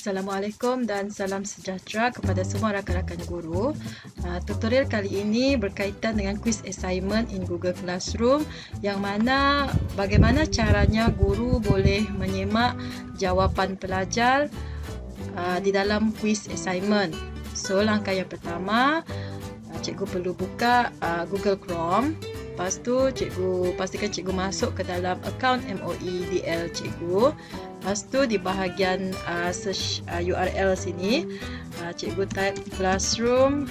Assalamualaikum dan salam sejahtera kepada semua rakan-rakan guru. Uh, tutorial kali ini berkaitan dengan quiz assignment in Google Classroom yang mana bagaimana caranya guru boleh menyemak jawapan pelajar uh, di dalam quiz assignment. So langkah yang pertama, uh, cikgu perlu buka Google Chrome. Lepas tu cikgu pastikan cikgu masuk ke dalam akaun MOE DL cikgu. Lepas tu di bahagian uh, search uh, URL sini uh, cikgu type classroom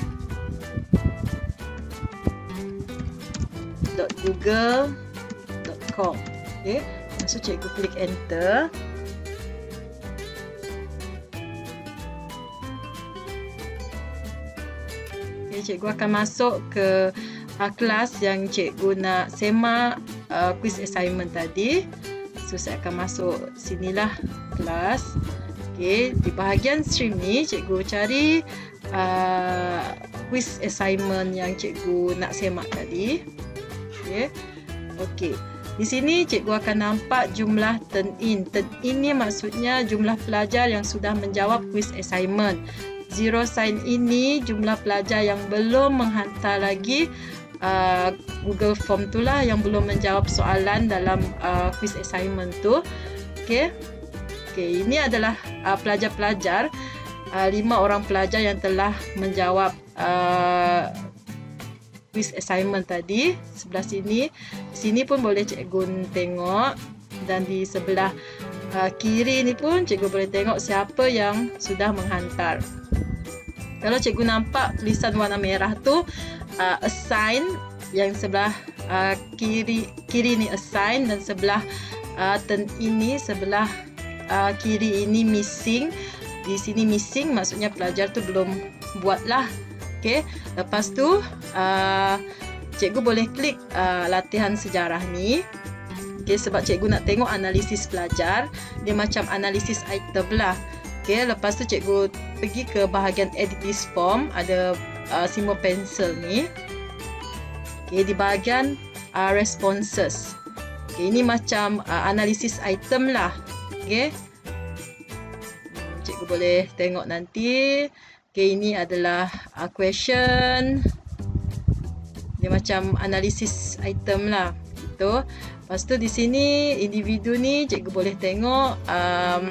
.google.com okay. So cikgu klik enter Cikgu akan masuk ke uh, kelas yang cikgu nak semak uh, quiz assignment tadi So saya akan masuk sinilah kelas. Okey, di bahagian stream ni cikgu cari uh, quiz assignment yang cikgu nak semak tadi. Okey. Okey. Di sini cikgu akan nampak jumlah turn in. Turn in ni maksudnya jumlah pelajar yang sudah menjawab quiz assignment. Zero sign ini jumlah pelajar yang belum menghantar lagi uh, Google Form tu lah yang belum menjawab soalan dalam uh, quiz assignment tu. Okay. Okay, ini adalah uh, pelajar-pelajar, uh, lima orang pelajar yang telah menjawab uh, quiz assignment tadi. Sebelah sini, sini pun boleh cikgu tengok dan di sebelah uh, kiri ni pun cikgu boleh tengok siapa yang sudah menghantar. Kalau cikgu nampak tulisan warna merah tu, uh, assign yang sebelah uh, kiri kiri ni assign dan sebelah uh, ten ini sebelah uh, kiri ini missing. Di sini missing maksudnya pelajar tu belum buatlah. Okey lepas tu uh, cikgu boleh klik uh, latihan sejarah ni. Okey sebab cikgu nak tengok analisis pelajar dia macam analisis item lah. Okey lepas tu cikgu pergi ke bahagian edit this form. Ada uh, simbol pensel ni. Okay, di bahagian uh, responses. Okay, ini macam uh, analisis item lah. Okay. Cikgu boleh tengok nanti. Okay, ini adalah uh, question. Dia macam analisis item lah. Tu. Lepas tu di sini individu ni cikgu boleh tengok um,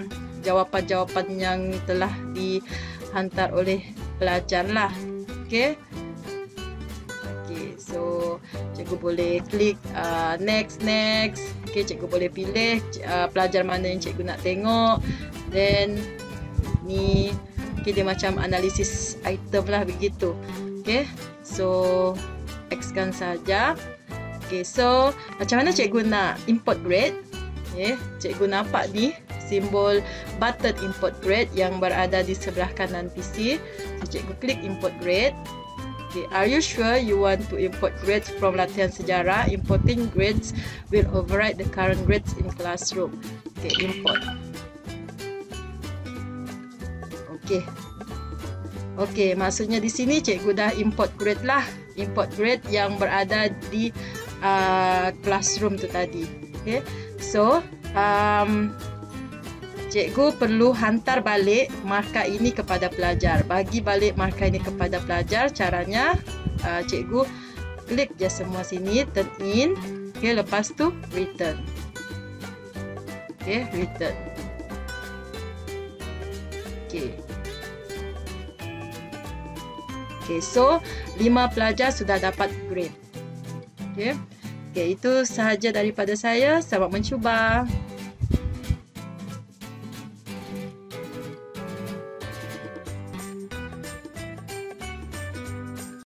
jawapan-jawapan yang telah dihantar oleh pelajar lah. Okay. Okay, so cikgu boleh klik uh, next, next. Okay, cikgu boleh pilih uh, pelajar mana yang cikgu nak tengok. Then, ni okay, dia macam analisis item lah begitu. Okay, so X-kan saja. Okay, so macam mana cikgu nak import grade? Okay, cikgu nampak ni simbol button import grade yang berada di sebelah kanan PC. So, cikgu klik import grade. Okay, are you sure you want to import grades from latihan sejarah? Importing grades will override the current grades in classroom. Okay, import. Okay. Okay, maksudnya di sini cikgu dah import grade lah. Import grade yang berada di uh, classroom tu tadi. Okay, so um, cikgu perlu hantar balik markah ini kepada pelajar. Bagi balik markah ini kepada pelajar, caranya uh, cikgu klik je semua sini, turn in. Okay, lepas tu return. Okay, return. Okay. Okay, so lima pelajar sudah dapat grade. Okay. Okay, itu sahaja daripada saya. Selamat mencuba.